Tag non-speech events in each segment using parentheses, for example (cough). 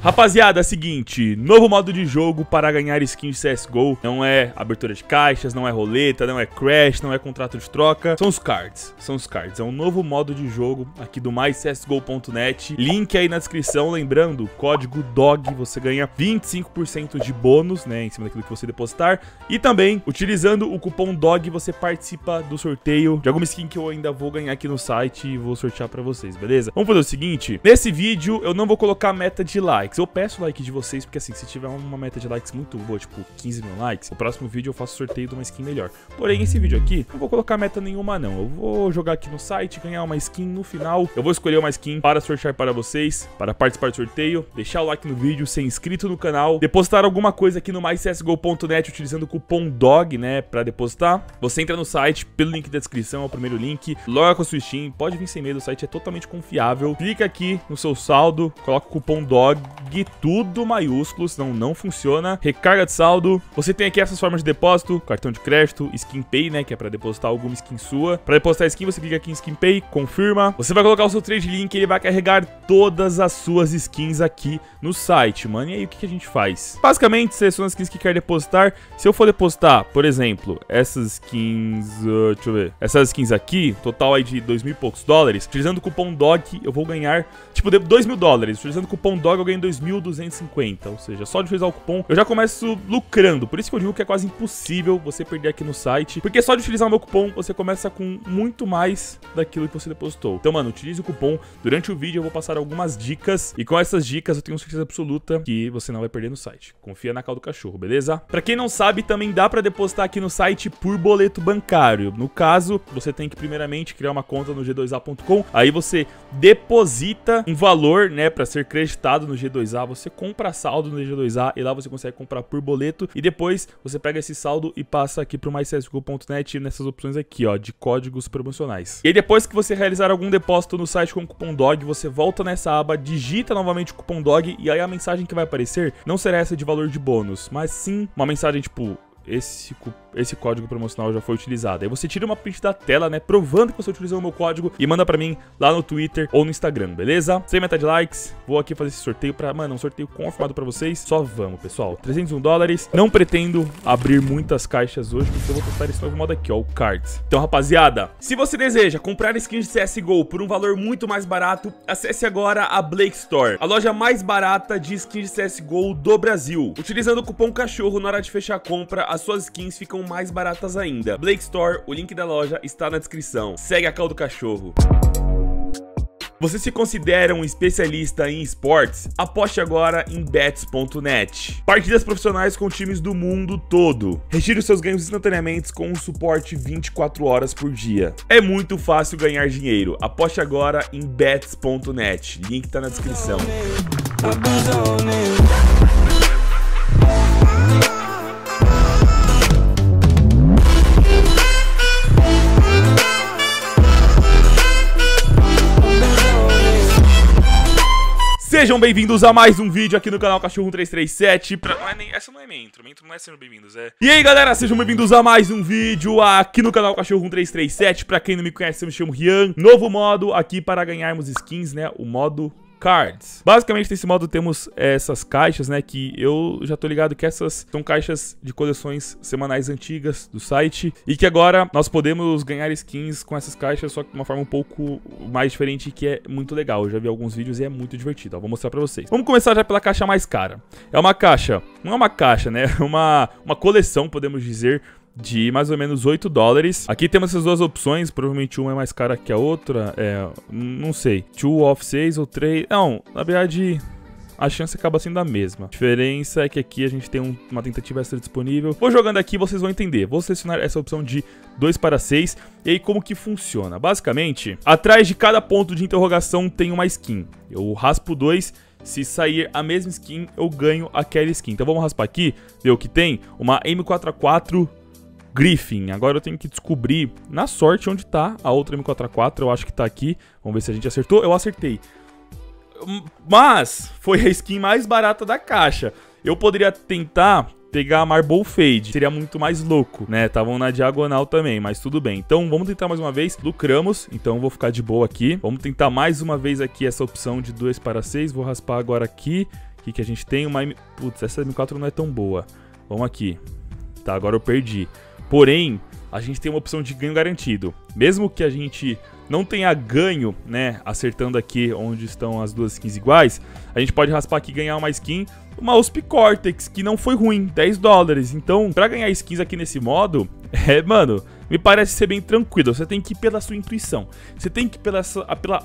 Rapaziada, é seguinte, novo modo de jogo para ganhar skins de CSGO. Não é abertura de caixas, não é roleta, não é crash, não é contrato de troca. São os cards, são os cards. É um novo modo de jogo aqui do mycsgo.net. Link aí na descrição, lembrando, código DOG, você ganha 25% de bônus, né, em cima daquilo que você depositar. E também, utilizando o cupom DOG, você participa do sorteio de alguma skin que eu ainda vou ganhar aqui no site e vou sortear pra vocês, beleza? Vamos fazer o seguinte, nesse vídeo eu não vou colocar meta de like likes. Eu peço like de vocês, porque assim, se tiver uma meta de likes muito boa, tipo 15 mil likes, o próximo vídeo eu faço sorteio de uma skin melhor. Porém, esse vídeo aqui, não vou colocar meta nenhuma não. Eu vou jogar aqui no site, ganhar uma skin no final. Eu vou escolher uma skin para sortear para vocês, para participar do sorteio, deixar o like no vídeo, ser inscrito no canal, depositar alguma coisa aqui no mycsgo.net utilizando o cupom DOG, né, para depositar. Você entra no site pelo link da descrição, é o primeiro link, loga com a sua Steam, pode vir sem medo, o site é totalmente confiável. Clica aqui no seu saldo, coloca o cupom DOG tudo maiúsculo, senão não funciona. Recarga de saldo. Você tem aqui essas formas de depósito, cartão de crédito, skin pay, né, que é para depositar alguma skin sua. Para depositar skin, você clica aqui em skin pay, confirma. Você vai colocar o seu trade link e ele vai carregar todas as suas skins aqui no site, mano. E aí o que, que a gente faz? Basicamente, seleciona as skins que quer depositar. Se eu for depositar, por exemplo, essas skins, uh, deixa eu ver, essas skins aqui, total aí de dois mil e poucos dólares, utilizando o cupom DOG, eu vou ganhar, tipo, dois mil dólares. Utilizando o cupom DOG, eu ganho 2.250, ou seja, só de utilizar o cupom eu já começo lucrando. Por isso que eu digo que é quase impossível você perder aqui no site, porque só de utilizar o meu cupom você começa com muito mais daquilo que você depositou. Então, mano, utilize o cupom. Durante o vídeo eu vou passar algumas dicas e com essas dicas eu tenho certeza absoluta que você não vai perder no site. Confia na cal do cachorro, beleza? Pra quem não sabe, também dá pra depositar aqui no site por boleto bancário. No caso, você tem que primeiramente criar uma conta no g2a.com, aí você deposita um valor, né, pra ser creditado no G2A 2 a você compra saldo no G2A e lá você consegue comprar por boleto e depois você pega esse saldo e passa aqui pro mycsgo.net nessas opções aqui, ó, de códigos promocionais. E aí depois que você realizar algum depósito no site com o cupom DOG, você volta nessa aba, digita novamente o cupom DOG e aí a mensagem que vai aparecer não será essa de valor de bônus, mas sim uma mensagem tipo esse, esse código promocional já foi utilizado. Aí você tira uma print da tela, né, provando que você utilizou o meu código e manda pra mim lá no Twitter ou no Instagram, beleza? Sem meta de likes, vou aqui fazer esse sorteio pra, mano, um sorteio confirmado pra vocês. Só vamos, pessoal. 301 dólares. Não pretendo abrir muitas caixas hoje, porque eu vou testar esse novo modo aqui, ó, o Cards. Então, rapaziada, se você deseja comprar skins de CSGO por um valor muito mais barato, acesse agora a Blake Store, a loja mais barata de skins de CSGO do Brasil. Utilizando o cupom CACHORRO na hora de fechar a compra, as suas skins ficam mais baratas ainda. Blake Store, o link da loja está na descrição. Segue a cal do cachorro. Você se considera um especialista em esportes? Aposte agora em bets.net. Partidas profissionais com times do mundo todo. Retire os seus ganhos instantaneamente com um suporte 24 horas por dia. É muito fácil ganhar dinheiro. Aposte agora em bets.net. Link tá na descrição. Sejam bem-vindos a mais um vídeo aqui no canal Cachorro 337 pra... não é nem... Essa não é minha intro, minha intro não é sendo bem-vindos, é... E aí, galera, sejam bem-vindos a mais um vídeo aqui no canal Cachorro 337 Pra quem não me conhece, eu me chamo Rian. Novo modo aqui para ganharmos skins, né? O modo Cards. Basicamente, nesse modo temos essas caixas, né, que eu já tô ligado que essas são caixas de coleções semanais antigas do site e que agora nós podemos ganhar skins com essas caixas, só que de uma forma um pouco mais diferente que é muito legal. Eu já vi alguns vídeos e é muito divertido, ó, vou mostrar pra vocês. Vamos começar já pela caixa mais cara. É uma caixa, não é uma caixa, né, (laughs) é uma, uma coleção, podemos dizer, de mais ou menos 8 dólares. Aqui temos essas duas opções, provavelmente uma é mais cara que a outra, é, não sei, 2 off 6 ou 3, não, na verdade... A chance acaba sendo a mesma. A diferença é que aqui a gente tem um, uma tentativa extra disponível. Vou jogando aqui, vocês vão entender. Vou selecionar essa opção de 2 para 6. E aí, como que funciona? Basicamente, atrás de cada ponto de interrogação tem uma skin. Eu raspo 2 se sair a mesma skin, eu ganho aquela skin. Então vamos raspar aqui, ver o que tem. Uma M4A4 Griffin. Agora eu tenho que descobrir, na sorte, onde tá a outra M4A4. Eu acho que tá aqui. Vamos ver se a gente acertou. Eu acertei. Mas foi a skin mais barata da caixa. Eu poderia tentar pegar a Marble Fade. Seria muito mais louco, né? Estavam na diagonal também, mas tudo bem. Então vamos tentar mais uma vez. Lucramos, então vou ficar de boa aqui. Vamos tentar mais uma vez aqui essa opção de 2 para 6. Vou raspar agora aqui. O que, que a gente tem? Uma M... Putz, essa M4 não é tão boa. Vamos aqui. Tá, agora eu perdi. Porém, a gente tem uma opção de ganho garantido. Mesmo que a gente não tenha ganho, né, acertando aqui onde estão as duas skins iguais, a gente pode raspar aqui e ganhar uma skin, uma USP Cortex, que não foi ruim, 10 dólares. Então, pra ganhar skins aqui nesse modo, (laughs) é, mano, me parece ser bem tranquilo. Você tem que ir pela sua intuição. Você tem que ir pela, pela,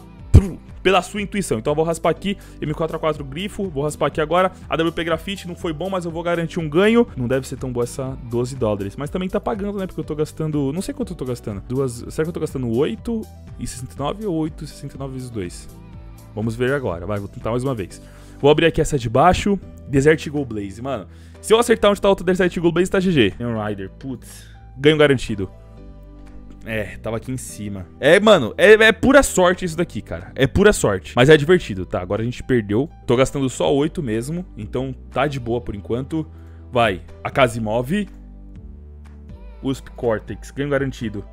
pela sua intuição. Então eu vou raspar aqui, M4A4 grifo, vou raspar aqui agora. A WP Grafite não foi bom, mas eu vou garantir um ganho. Não deve ser tão boa essa 12 dólares. Mas também tá pagando, né? Porque eu tô gastando. Não sei quanto eu tô gastando. Duas. Será que eu tô gastando 8,69 ou 8,69 vezes 2? Vamos ver agora. Vai, vou tentar mais uma vez. Vou abrir aqui essa de baixo. Desert Eagle Blaze. Mano, se eu acertar onde tá o outro Desert Eagle Blaze, tá GG. Rider, putz. Ganho garantido. É, tava aqui em cima. É, mano, é, é, pura sorte isso daqui, cara. É pura sorte. Mas é divertido, tá? Agora a gente perdeu. Tô gastando só 8 mesmo. Então tá de boa por enquanto. Vai. A Casimov. USP Cortex. Ganho garantido.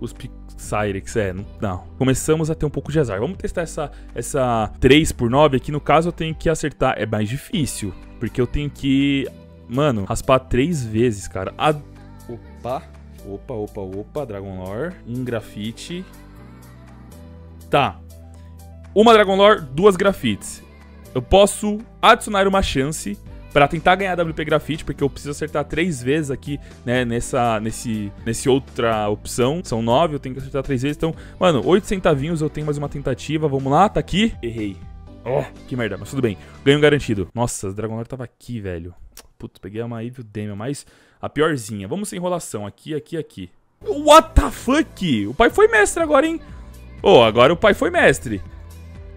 USP Cyrex, é. Não. Começamos a ter um pouco de azar. Vamos testar essa, essa 3 por 9 aqui. No caso, eu tenho que acertar. É mais difícil. Porque eu tenho que... Mano, raspar três vezes, cara. A... Opa. Opa, opa, opa, Dragon Lore. Um grafite. Tá. Uma Dragon Lore, duas grafites. Eu posso adicionar uma chance para tentar ganhar WP Grafite, porque eu preciso acertar três vezes aqui, né, nessa, nesse, nesse outra opção. São nove, eu tenho que acertar três vezes. Então, mano, oito centavinhos, eu tenho mais uma tentativa. Vamos lá, tá aqui. Errei. Oh, que merda, mas tudo bem. Ganho garantido. Nossa, Dragon Lore tava aqui, velho. Putz, peguei uma Evil Damien, mas a piorzinha. Vamos sem enrolação. Aqui, aqui, aqui. What the fuck? O pai foi mestre agora, hein? Ô, oh, agora o pai foi mestre.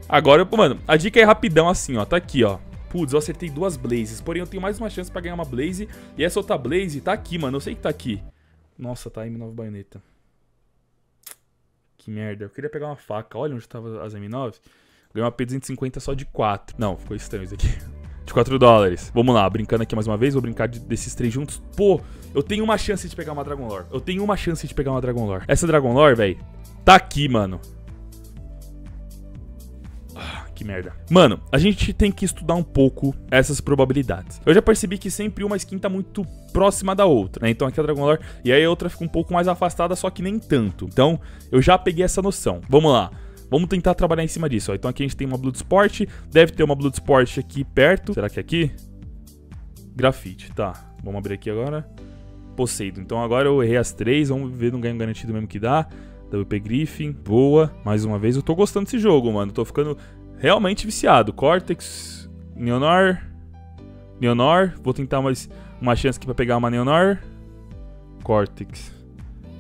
Agora, mano, a dica é rapidão assim, ó. Tá aqui, ó. Putz, eu acertei duas Blazes. Porém, eu tenho mais uma chance pra ganhar uma Blaze. E essa outra Blaze tá aqui, mano. Eu sei que tá aqui. Nossa, tá M9 baioneta. Que merda. Eu queria pegar uma faca. Olha onde tava as M9. Ganhei uma P250 só de 4. Não, ficou estranho isso aqui de 4 dólares. Vamos lá, brincando aqui mais uma vez, vou brincar de, desses três juntos. Pô, eu tenho uma chance de pegar uma Dragon Lore. Eu tenho uma chance de pegar uma Dragon Lore. Essa Dragon Lore, velho, tá aqui, mano. Ah, que merda. Mano, a gente tem que estudar um pouco essas probabilidades. Eu já percebi que sempre uma skin tá muito próxima da outra, né? Então aqui é a Dragon Lore e aí a outra fica um pouco mais afastada, só que nem tanto. Então, eu já peguei essa noção. Vamos lá. Vamos tentar trabalhar em cima disso. Ó. Então aqui a gente tem uma Bloodsport. Deve ter uma Bloodsport aqui perto. Será que é aqui? Grafite, tá. Vamos abrir aqui agora. Poseidon. Então agora eu errei as três. Vamos ver no ganho garantido mesmo que dá. WP Griffin. Boa. Mais uma vez. Eu tô gostando desse jogo, mano. Tô ficando realmente viciado. Cortex. Neonor. Neonor. Vou tentar mais uma chance aqui pra pegar uma Neonor. Cortex.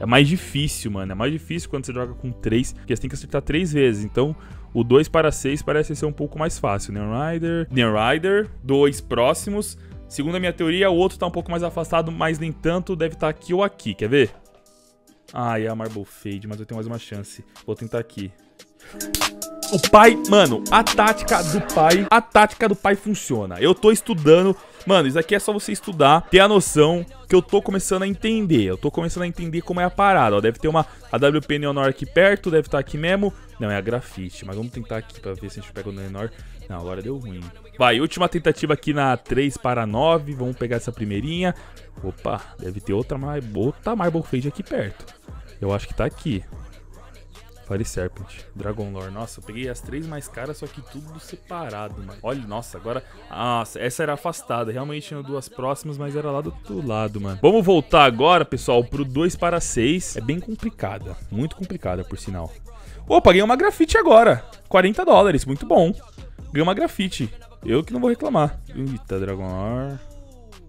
É mais difícil, mano. É mais difícil quando você joga com 3, porque você tem que acertar 3 vezes. Então, o 2 para 6 parece ser um pouco mais fácil. Neon Rider, Neon Rider, dois próximos. Segundo a minha teoria, o outro tá um pouco mais afastado, mas nem tanto. Deve estar tá aqui ou aqui, quer ver? Ah, é a Marble Fade, mas eu tenho mais uma chance. Vou tentar aqui. O pai, mano, a tática do pai, a tática do pai funciona. Eu tô estudando, mano, isso aqui é só você estudar, ter a noção que eu tô começando a entender. Eu tô começando a entender como é a parada, ó. Deve ter uma AWP Neonor aqui perto, deve estar tá aqui mesmo. Não, é a grafite, mas vamos tentar aqui pra ver se a gente pega o Neonor. Não, agora deu ruim. Vai, última tentativa aqui na 3 para 9. Vamos pegar essa primeirinha. Opa, deve ter outra, outra Marble Fade aqui perto. Eu acho que tá aqui. Fire Serpent, Dragon Lore. Nossa, eu peguei as três mais caras, só que tudo separado, mano. Olha, nossa, agora... Nossa, essa era afastada. Realmente tinha duas próximas, mas era lá do outro lado, mano. Vamos voltar agora, pessoal, pro 2 para 6. É bem complicada. Muito complicada, por sinal. Opa, ganhei uma grafite agora. 40 dólares, muito bom. Ganhei uma grafite. Eu que não vou reclamar. Eita, Dragon Lore.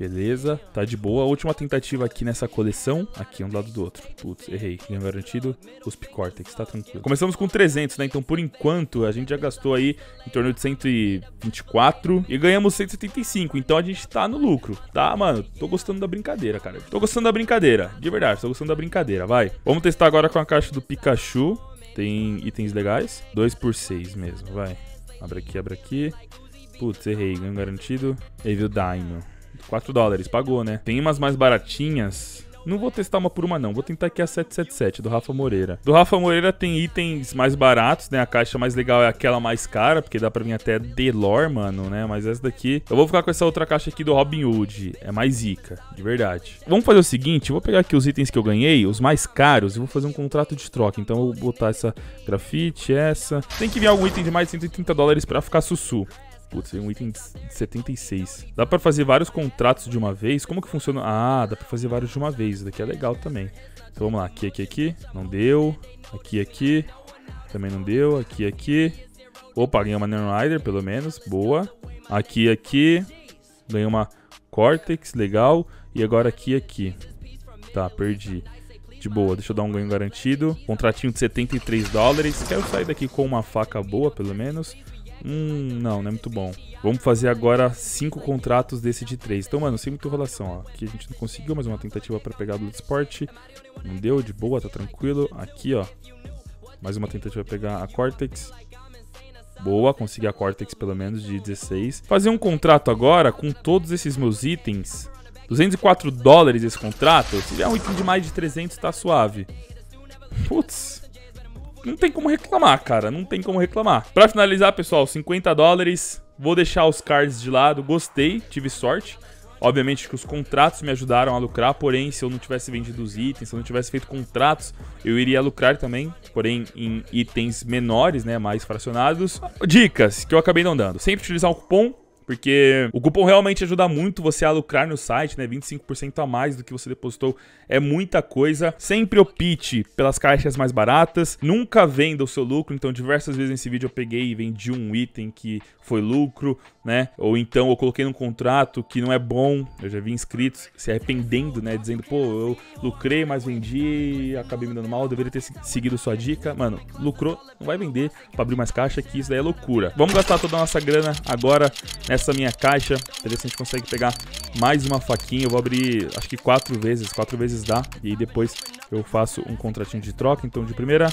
Beleza, tá de boa. Última tentativa aqui nessa coleção. Aqui, um do lado do outro. Putz, errei. Ganho garantido. Cuspe Cortex, tá tranquilo. Começamos com 300, né? Então, por enquanto, a gente já gastou aí em torno de 124 e ganhamos 175. Então, a gente tá no lucro, tá, mano? Tô gostando da brincadeira, cara. Tô gostando da brincadeira. De verdade, tô gostando da brincadeira. Vai. Vamos testar agora com a caixa do Pikachu. Tem itens legais. 2 por 6 mesmo, vai. Abre aqui, abre aqui. Putz, errei. Ganho garantido. Evil Dino. 4 dólares, pagou, né? Tem umas mais baratinhas. Não vou testar uma por uma, não. Vou tentar aqui a 777 do Rafa Moreira. Do Rafa Moreira tem itens mais baratos, né? A caixa mais legal é aquela mais cara, porque dá pra vir até Delor, mano, né? Mas essa daqui. Eu vou ficar com essa outra caixa aqui do Robin Hood. É mais zica, de verdade. Vamos fazer o seguinte: eu vou pegar aqui os itens que eu ganhei, os mais caros, e vou fazer um contrato de troca. Então eu vou botar essa grafite, essa. Tem que vir algum item de mais de 130 dólares pra ficar sussu. Putz, um item de 76. Dá pra fazer vários contratos de uma vez? Como que funciona? Ah, dá pra fazer vários de uma vez. Isso daqui é legal também. Então vamos lá. Aqui, aqui, aqui. Não deu. Aqui, aqui. Também não deu. Aqui, aqui. Opa, ganhei uma Nano Rider, pelo menos. Boa. Aqui, aqui. Ganhei uma Cortex, legal. E agora aqui, aqui. Tá, perdi. De boa, deixa eu dar um ganho garantido. Contratinho de 73 dólares. Quero sair daqui com uma faca boa, pelo menos. Hum, não, não é muito bom. Vamos fazer agora cinco contratos desse de três. Então, mano, sem muita enrolação, ó. Aqui a gente não conseguiu, mas uma tentativa para pegar do Sport. Não deu, de boa, tá tranquilo. Aqui, ó. Mais uma tentativa para pegar a Cortex. Boa, consegui a Cortex pelo menos de 16. Fazer um contrato agora com todos esses meus itens. 204 dólares esse contrato. Se vier um item de mais de 300, tá suave. Putz, não tem como reclamar, cara. Não tem como reclamar. Pra finalizar, pessoal, 50 dólares. Vou deixar os cards de lado. Gostei, tive sorte. Obviamente que os contratos me ajudaram a lucrar, porém, se eu não tivesse vendido os itens, se eu não tivesse feito contratos, eu iria lucrar também, porém em itens menores, né, mais fracionados. Dicas que eu acabei não dando. Sempre utilizar um cupom porque o cupom realmente ajuda muito você a lucrar no site, né? 25% a mais do que você depositou é muita coisa. Sempre opte pelas caixas mais baratas. Nunca venda o seu lucro. Então, diversas vezes nesse vídeo eu peguei e vendi um item que foi lucro, né? Ou então eu coloquei num contrato que não é bom. Eu já vi inscritos se arrependendo, né? Dizendo, pô, eu lucrei, mas vendi, acabei me dando mal, deveria ter seguido sua dica. Mano, lucrou, não vai vender pra abrir mais caixa, que isso daí é loucura. Vamos gastar toda a nossa grana agora nessa minha caixa. Ver se a gente consegue pegar mais uma faquinha. Eu vou abrir, acho que quatro vezes, quatro vezes dá. E depois eu faço um contratinho de troca. Então, de primeira,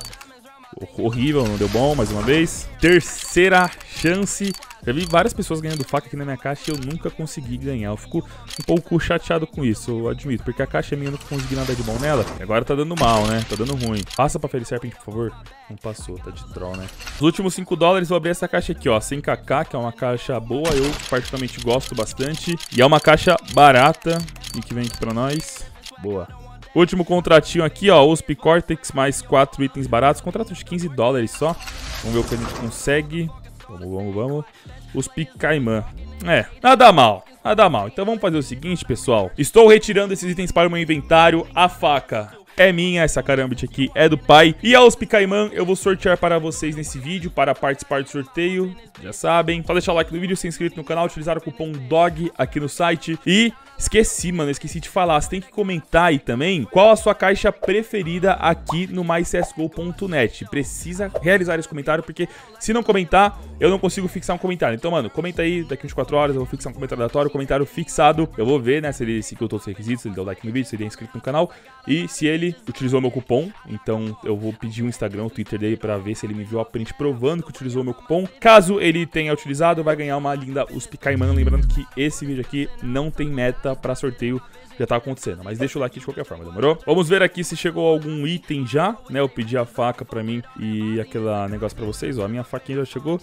horrível, não deu bom mais uma vez. Terceira chance. Já vi várias pessoas ganhando faca aqui na minha caixa e eu nunca consegui ganhar. Eu fico um pouco chateado com isso, eu admito. Porque a caixa é minha, eu não consegui nada de bom nela. Agora tá dando mal, né? Tá dando ruim. Passa pra Feliz Serpent, por favor. Não passou, tá de troll, né? Os últimos 5 dólares, vou abrir essa caixa aqui, ó. 100kk, que é uma caixa boa. Eu particularmente gosto bastante. E é uma caixa barata. E que vem aqui pra nós. Boa. Último contratinho aqui, ó, USP Cortex, mais 4 itens baratos. Contrato de 15 dólares só. Vamos ver o que a gente consegue. Vamos, vamos, vamos. USP Caimã. É, nada mal, nada mal. Então vamos fazer o seguinte, pessoal. Estou retirando esses itens para o meu inventário. A faca é minha, essa carambit aqui é do pai. E a USP Caimã eu vou sortear para vocês nesse vídeo, para participar do sorteio, já sabem. Só deixar o like no vídeo, ser inscrito no canal, utilizar o cupom DOG aqui no site e Esqueci, mano, esqueci de falar. Você tem que comentar aí também qual a sua caixa preferida aqui no mycsgo.net. Precisa realizar esse comentário, porque se não comentar, eu não consigo fixar um comentário. Então, mano, comenta aí, daqui 24 horas eu vou fixar um comentário aleatório, comentário fixado. Eu vou ver, né, se ele seguiu todos os requisitos, se ele deu like no vídeo, se ele é inscrito no canal. E se ele utilizou meu cupom, então eu vou pedir o Instagram, o Twitter dele pra ver se ele me viu a print provando que utilizou meu cupom. Caso ele tenha utilizado, vai ganhar uma linda USP Caimã. Lembrando que esse vídeo aqui não tem meta para pra sorteio já tá acontecendo. Mas deixa o like de qualquer forma, demorou? Vamos ver aqui se chegou algum item já, né? Eu pedi a faca pra mim e aquele negócio pra vocês, ó. A minha faquinha já chegou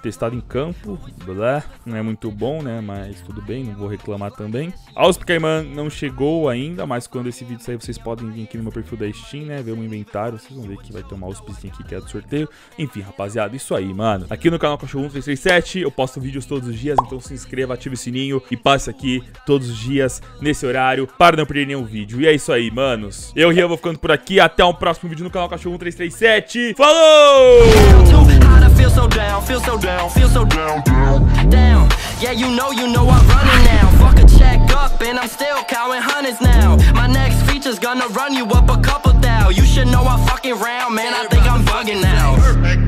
testado em campo, blá, não é muito bom, né, mas tudo bem, não vou reclamar também. Ausp Cayman não chegou ainda, mas quando esse vídeo sair vocês podem vir aqui no meu perfil da Steam, né, ver o inventário, vocês vão ver que vai ter uma Auspzinha aqui que é do sorteio. Enfim, rapaziada, isso aí, mano. Aqui no canal Cachorro 1337 eu posto vídeos todos os dias, então se inscreva, ative o sininho e passe aqui todos os dias, nesse horário, para não perder nenhum vídeo. E é isso aí, manos. Eu, Rian, vou ficando por aqui, até o um próximo vídeo no canal Cachorro 1337. Falou! down, feel so down, down, down. Yeah, you know, you know I'm running now. Fuck a check up, and I'm still counting hundreds now. My next feature's gonna run you up a couple thou. You should know I'm fucking round, man. I think I'm bugging now.